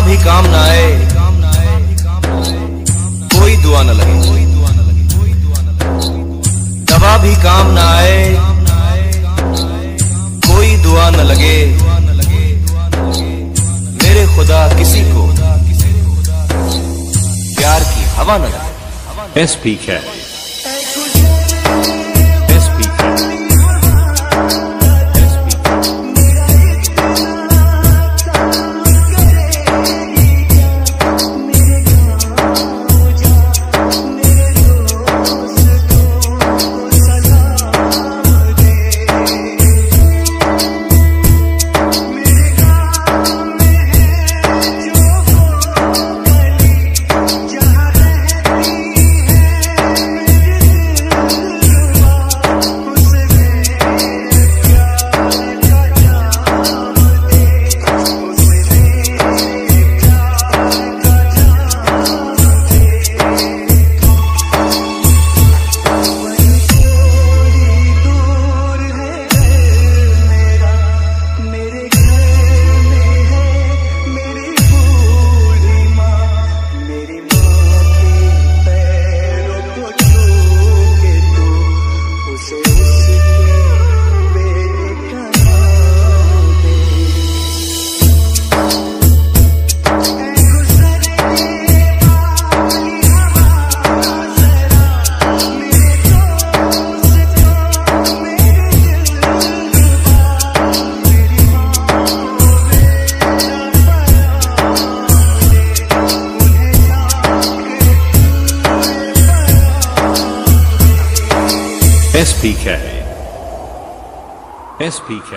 दवा भी काम ना आए कोई दुआ न लगे दवा भी काम ना आए कोई दुआ न लगे मेरे खुदा किसी को प्यार की हवा न लगे SPK. SPK. SPK SPK